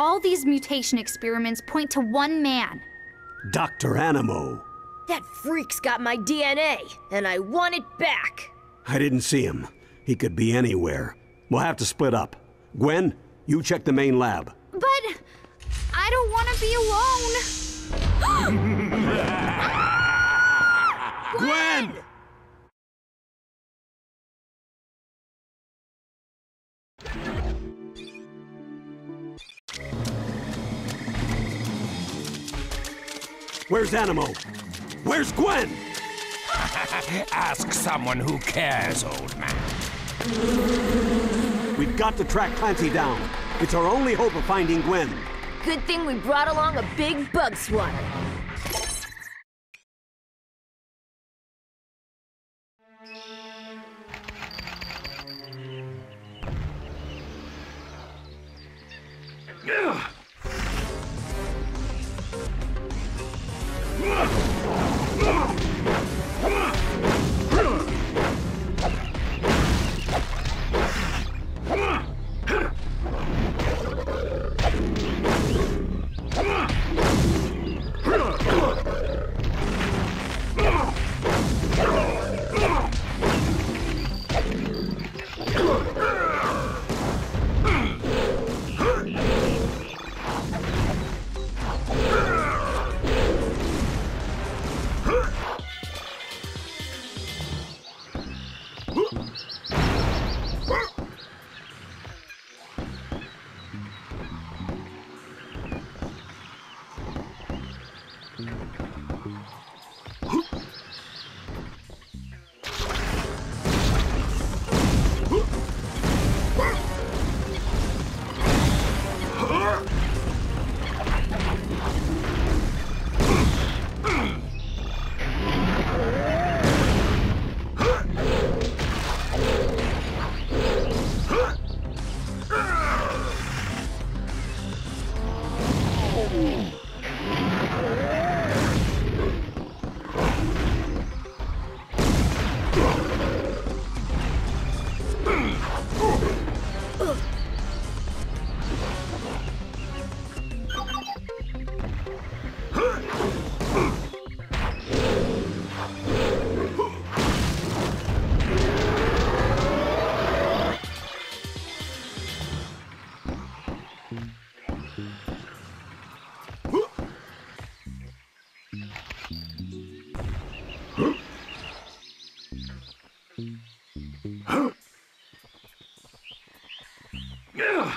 All these mutation experiments point to one man. Dr. Animo. That freak's got my DNA, and I want it back. I didn't see him. He could be anywhere. We'll have to split up. Gwen, you check the main lab. But I don't want to be alone. Gwen! Where's Animo? Where's Gwen? Ask someone who cares, old man. We've got to track Clancy down. It's our only hope of finding Gwen. Good thing we brought along a big bug swatter. Yeah.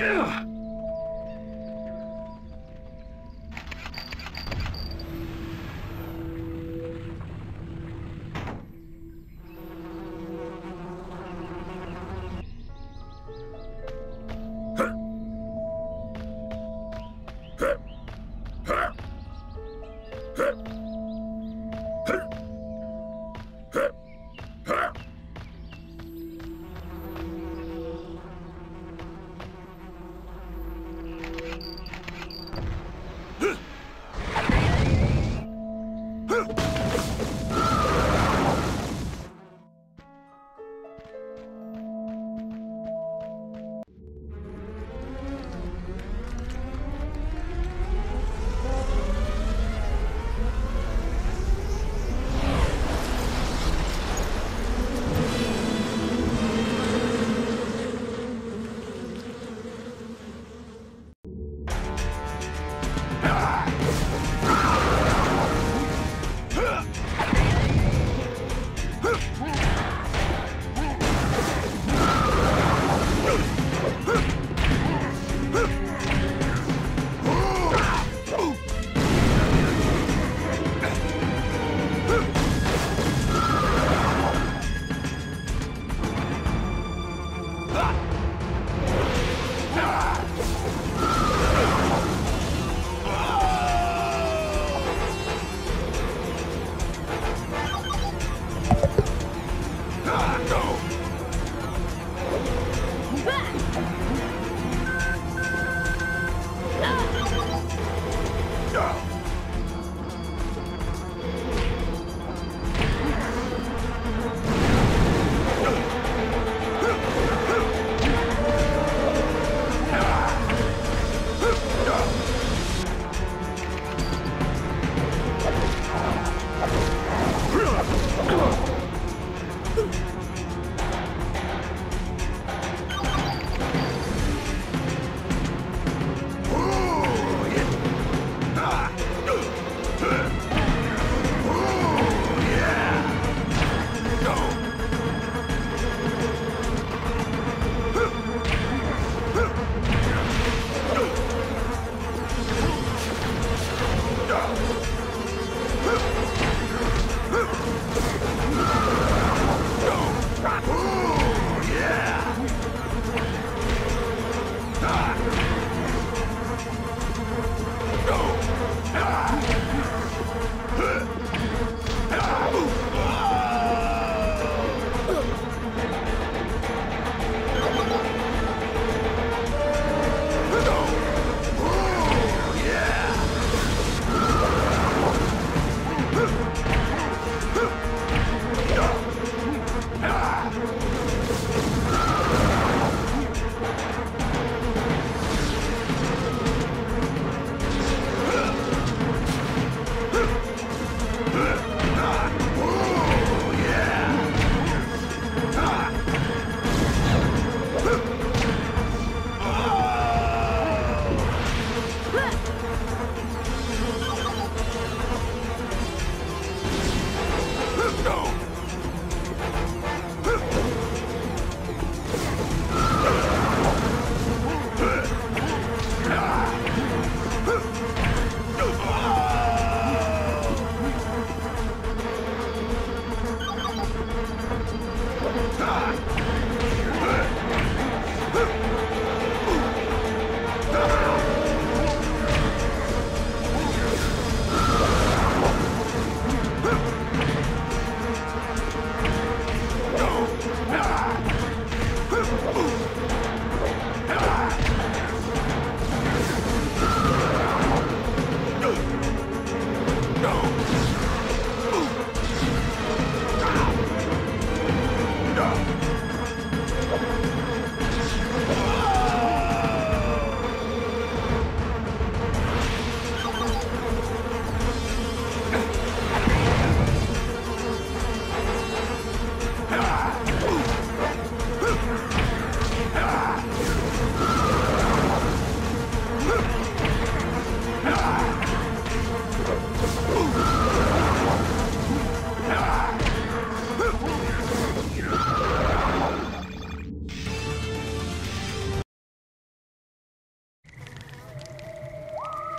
Ugh.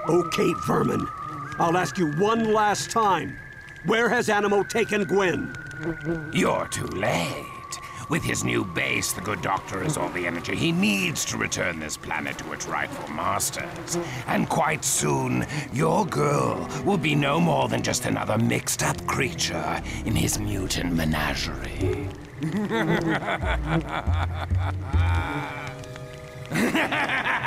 Okay, Vermin. I'll ask you one last time. Where has Animo taken Gwen? You're too late. With his new base, the good doctor has all the energy he needs to return this planet to its rightful masters. And quite soon, your girl will be no more than just another mixed up creature in his mutant menagerie.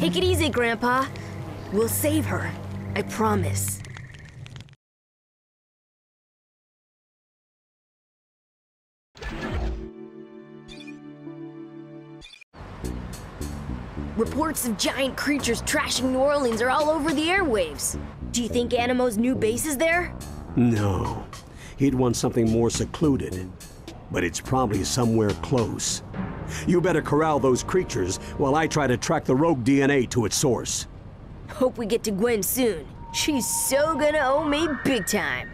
Take it easy, Grandpa. We'll save her. I promise. Reports of giant creatures trashing New Orleans are all over the airwaves. Do you think Animo's new base is there? No. He'd want something more secluded. But it's probably somewhere close. You better corral those creatures while I try to track the rogue DNA to its source. Hope we get to Gwen soon. She's so gonna owe me big time.